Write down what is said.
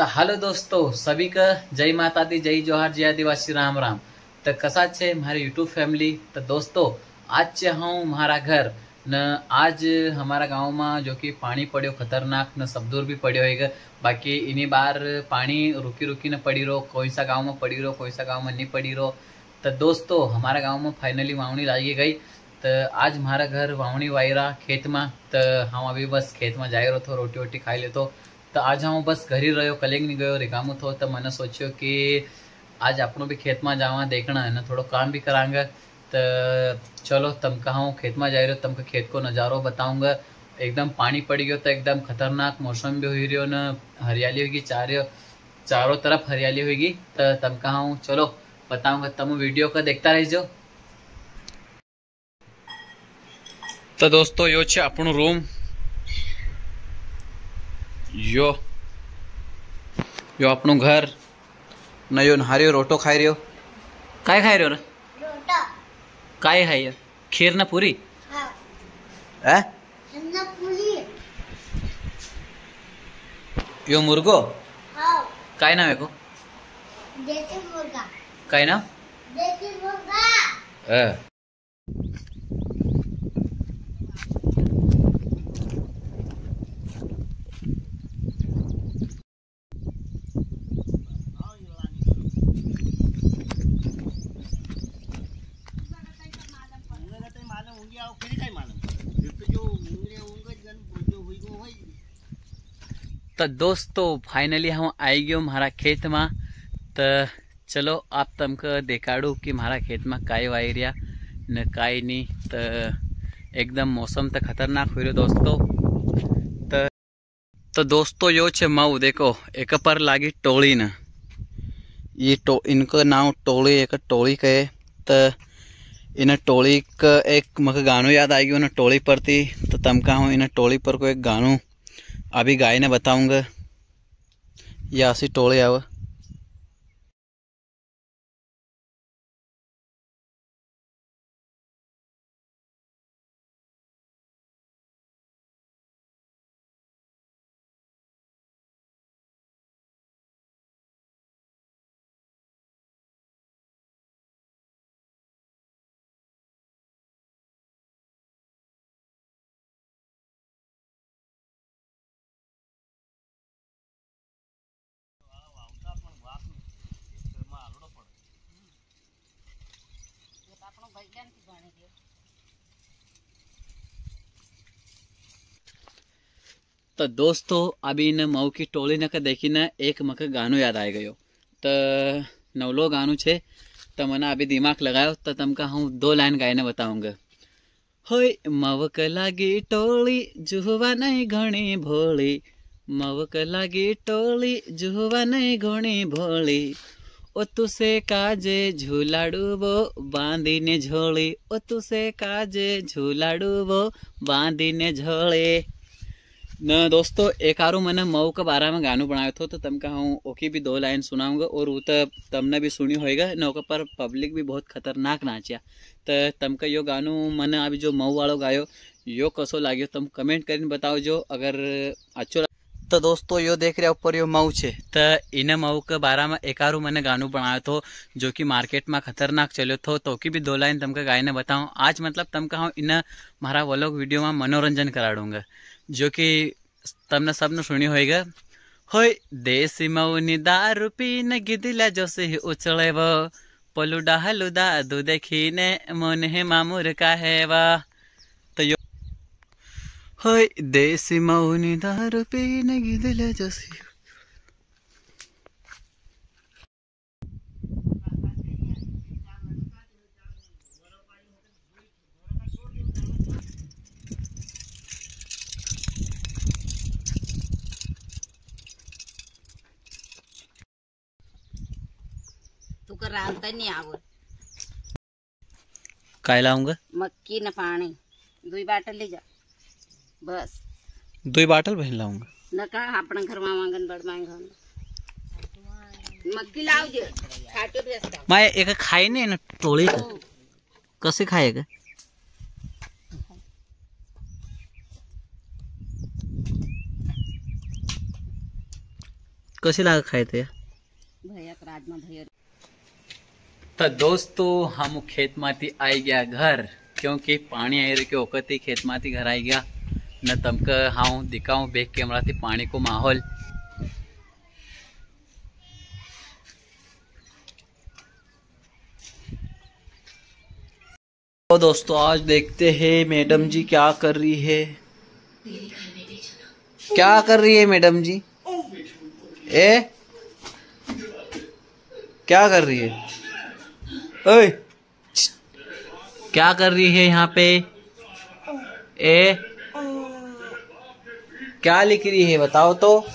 તો હાલો દોસ્તો સભી ક જય માતાજી જય જોહાર જય આદિવાસી રામ રામ તો કસા છે મારી યુટ્યુબ ફેમિલી તો દોસ્તો આજ છે હું મારા ઘર ને આજ અમારા ગામમાં જો કે પાણી પડ્યો ખતરનાક ને સબદૂર બી પડ્યો હોય બાકી એની બહાર પાણી રૂકી રૂકીને પડી રહો કોઈસા ગામમાં પડી રહો કોઈસા ગામમાં નહીં પડી રહો તો દોસ્તો અમારા ગામમાં ફાઇનલી વાવણી લાગી ગઈ તો આજ મારા ઘર વાવણી વાયરા ખેતમાં તો હું અભી બસ ખેતમાં જાય રહ્યો હતો રોટી વોટી ખાઈ લેતો बस खेत में जाए रहो तो रोटी वोटी खाई लेतो તો આજ હું બસ ઘરે રહ્યો કલેગની ગયો રેગામું થયો તો મને સોચ્યો કે आज આપણું બી ખેતમાં જવા દેખણા અને થોડો काम भी करांगा तो चलो तमका हूँ खेत में जा रहे हो तमका खेत को नज़ारो बताऊंगा एकदम पानी पड़ गयो तो एकदम खतरनाक मौसम भी हुई रही न हरियाली होगी चारों चारों तरफ हरियाली होगी तो तमका हूँ चलो बताऊंगा तुम वीडियो को देखता रहो તો દોસ્તો યો છે આપણું રૂમ યો યો આપણું ઘર ને યો હાર્યો રોટો ખાઈ રહ્યો काय ખાઈ રહ્યો રે रोटा काय खाई खीर ना पूरी हाँ હે अन्ना पुली यो मुर्गो हाँ काय नाव आहे को देसी मुर्गा काय नाव देसी मुर्गा तो दोस्तों फाइनली हम आई गयो मारा खेत में तो चलो आप तमको देखाड़ू कि मारा खेत में काय वाई रहा न काय नहीं तो एकदम मौसम तो खतरनाक रहो दोस्तों तो तो दोस्तों यो छे मऊ देखो एक पर लागी टोली न ये टो इनको नाम टोली एक टोली कहे तो इन टोली का एक मक गानों याद आएगी, उन्हें टोली पर थी तो तमका हूँ इन टोली पर को एक गानों अभी गाय ने बताऊँगा। या असी टोले आव तो दोस्तों, अभी इन मऊ की टोली नक देखी ने, एक मक गानो याद आई गयो। तो नवलो गानू छे तो मैंने अभी दिमाग लगायो तो तमका हूँ दो लाइन गाय ने बताऊँगा। होय, मवक लागी टोली, जुहवा नहीं घणी भोली। मवक लागी टोली, जुहवा नहीं घणी भोली। जुहवा नहीं घणी भोली ओ तुसे काजे झूलाडूबो बांधीने झोली ओ तुसे काजे झूलाडूबो बांधीने झोले न दोस्तों एक आरो मैंने मऊ के बारे में गानो बनायो थो तो तमका हूँ ओकी भी दो लाइन सुनाऊंगा और वो तो तमने भी सुनी होएगा न ओके पर पब्लिक भी बहुत खतरनाक नाचिया तो तमका यो गानो मैंने अभी जो मऊ वालो गायो यो कसो लाग्यो तुम कमेंट કરીને बताओ जो अगर अच्छो तो दोस्तों यो देख रहे ऊपर यो मऊ छे तो इन मऊ के बारे में एक आरो मैंने गानो बनायो थो जो कि मार्केट में खतरनाक चलो थो तो की भी दो लाइन तमका गायने बताऊं आज मतलब तमका हूँ इन मारा व्लॉग वीडियो में मनोरंजन कराड़ूंगा जो कि તમને સબનું સુણ્યું હોય ગ હોય દેશી મૌની દારૂ પીને ગીધીલા જોશી ઉછળેવ પલું ડાહલું દાદુ દેખીને મને હે મામુર કાહેવા તો યો ಹಾಯ್ ದೇಸಿ ಮೌನಿ ದಾರು ಪೇನಗಿದಿಲ್ಲ ಜಸಿ काय लाऊँगा? मक्की न पानी। दुई बाटल ले जा। बस। दो बाटल बहन लाऊँगा। न का अपना घर मांगन बड़ मांगन। मक्की लाओ जे। खाटो बेसता मैं एक खाए ने ना टोली का। कैसे खाएगा? कैसे लगा खाए थे? भैया राजमा भैया। तो दोस्तों हम खेत माती आई गया घर क्योंकि पानी आई रही के ओकती खेत माती घर आई गया। ना तमक हाँ હાઉ દેખાઉં कैमरा थी पानी को माहौल। तो दोस्तों, आज देखते हैं मैडम जी क्या कर रही है। क्या कर रही है मैडम जी? ए? क्या कर रही है? ओए क्या कर रही है यहाँ पे? ए? क्या लिख रही है बताओ तो?